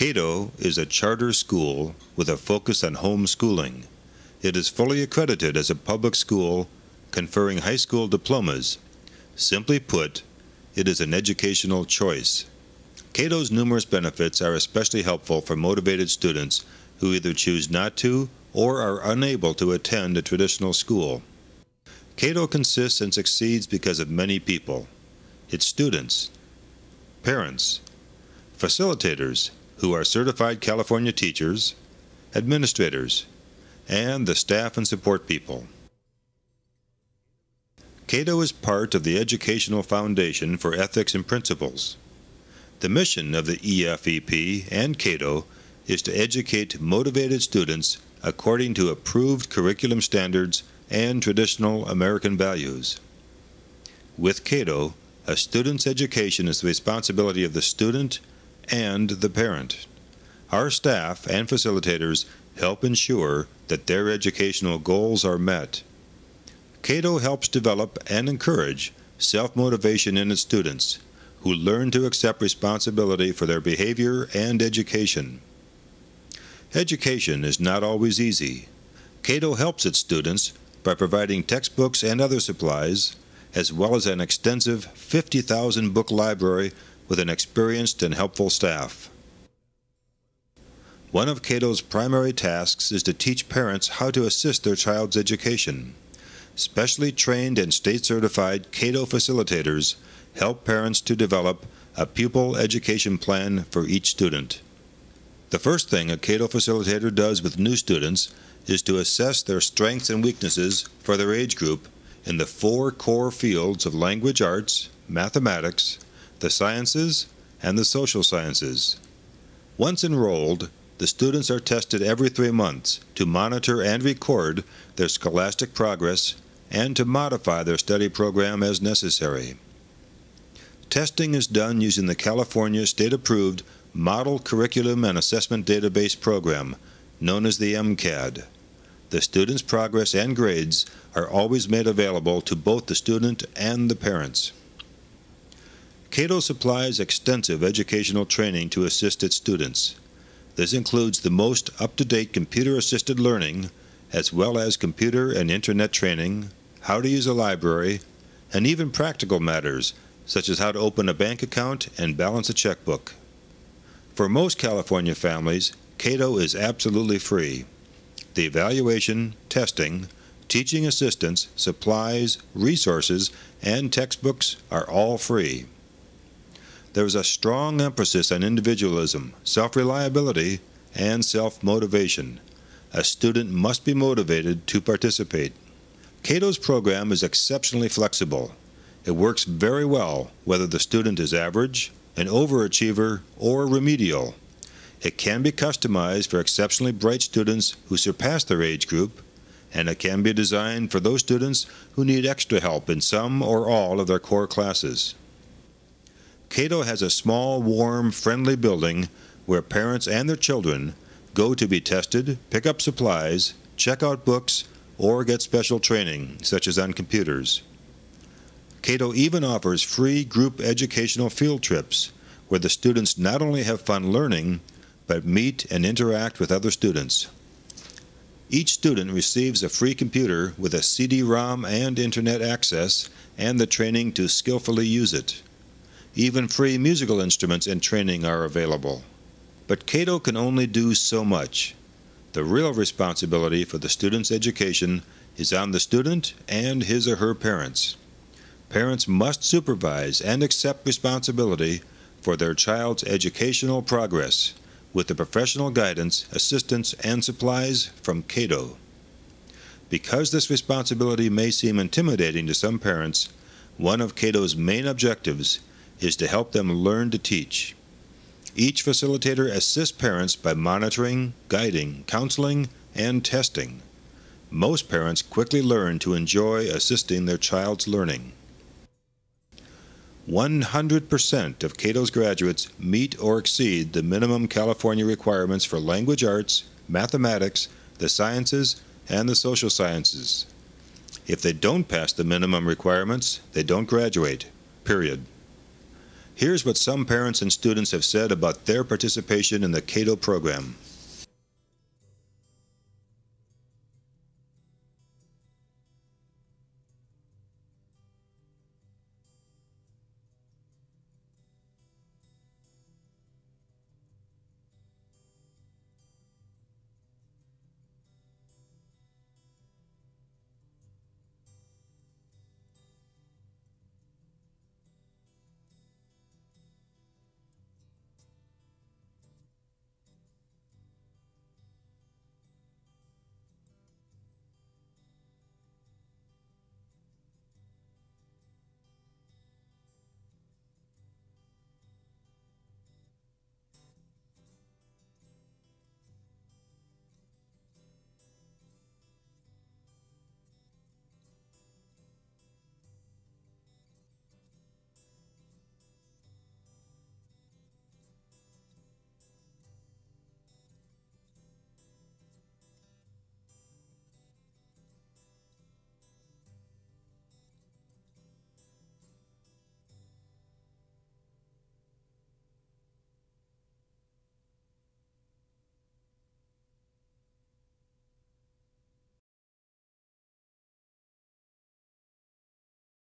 Cato is a charter school with a focus on homeschooling. It is fully accredited as a public school, conferring high school diplomas. Simply put, it is an educational choice. Cato's numerous benefits are especially helpful for motivated students who either choose not to or are unable to attend a traditional school. Cato consists and succeeds because of many people its students, parents, facilitators, who are certified California teachers, administrators, and the staff and support people. Cato is part of the Educational Foundation for Ethics and Principles. The mission of the EFEP and Cato is to educate motivated students according to approved curriculum standards and traditional American values. With Cato, a student's education is the responsibility of the student and the parent. Our staff and facilitators help ensure that their educational goals are met. Cato helps develop and encourage self motivation in its students who learn to accept responsibility for their behavior and education. Education is not always easy. Cato helps its students by providing textbooks and other supplies, as well as an extensive 50,000 book library with an experienced and helpful staff. One of Cato's primary tasks is to teach parents how to assist their child's education. Specially trained and state certified Cato facilitators help parents to develop a pupil education plan for each student. The first thing a Cato facilitator does with new students is to assess their strengths and weaknesses for their age group in the four core fields of language arts, mathematics, the sciences, and the social sciences. Once enrolled, the students are tested every three months to monitor and record their scholastic progress and to modify their study program as necessary. Testing is done using the California state approved Model Curriculum and Assessment Database Program, known as the MCAD. The student's progress and grades are always made available to both the student and the parents. Cato supplies extensive educational training to assist its students. This includes the most up-to-date computer-assisted learning, as well as computer and internet training, how to use a library, and even practical matters, such as how to open a bank account and balance a checkbook. For most California families, Cato is absolutely free. The evaluation, testing, teaching assistance, supplies, resources, and textbooks are all free. There is a strong emphasis on individualism, self-reliability, and self-motivation. A student must be motivated to participate. Cato's program is exceptionally flexible. It works very well whether the student is average, an overachiever, or remedial. It can be customized for exceptionally bright students who surpass their age group, and it can be designed for those students who need extra help in some or all of their core classes. Cato has a small, warm, friendly building where parents and their children go to be tested, pick up supplies, check out books, or get special training, such as on computers. Cato even offers free group educational field trips where the students not only have fun learning, but meet and interact with other students. Each student receives a free computer with a CD-ROM and internet access and the training to skillfully use it. Even free musical instruments and training are available. But Cato can only do so much. The real responsibility for the student's education is on the student and his or her parents. Parents must supervise and accept responsibility for their child's educational progress with the professional guidance, assistance, and supplies from Cato. Because this responsibility may seem intimidating to some parents, one of Cato's main objectives is to help them learn to teach. Each facilitator assists parents by monitoring, guiding, counseling, and testing. Most parents quickly learn to enjoy assisting their child's learning. 100% of Cato's graduates meet or exceed the minimum California requirements for language arts, mathematics, the sciences, and the social sciences. If they don't pass the minimum requirements, they don't graduate, period. Here's what some parents and students have said about their participation in the Cato program.